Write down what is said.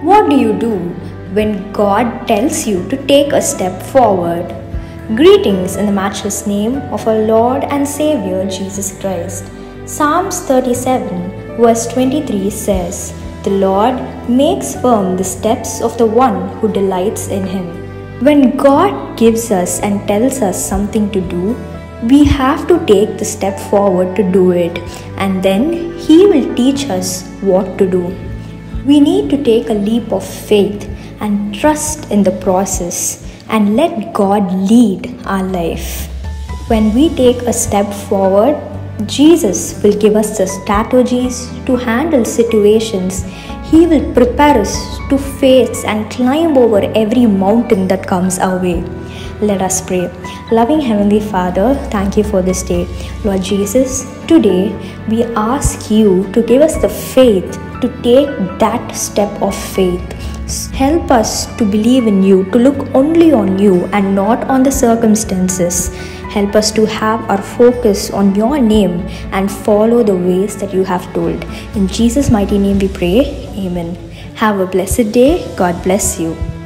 What do you do when God tells you to take a step forward? Greetings in the matchless name of our Lord and Savior Jesus Christ. Psalms 37, verse 23 says, The Lord makes firm the steps of the one who delights in him. When God gives us and tells us something to do, we have to take the step forward to do it, and then He will teach us what to do. We need to take a leap of faith and trust in the process and let God lead our life. When we take a step forward, Jesus will give us the strategies to handle situations. He will prepare us to face and climb over every mountain that comes our way. Let us pray. Loving Heavenly Father, thank you for this day. Lord Jesus, today we ask you to give us the faith to take that step of faith. Help us to believe in you, to look only on you and not on the circumstances. Help us to have our focus on your name and follow the ways that you have told. In Jesus' mighty name we pray. Amen. Have a blessed day. God bless you.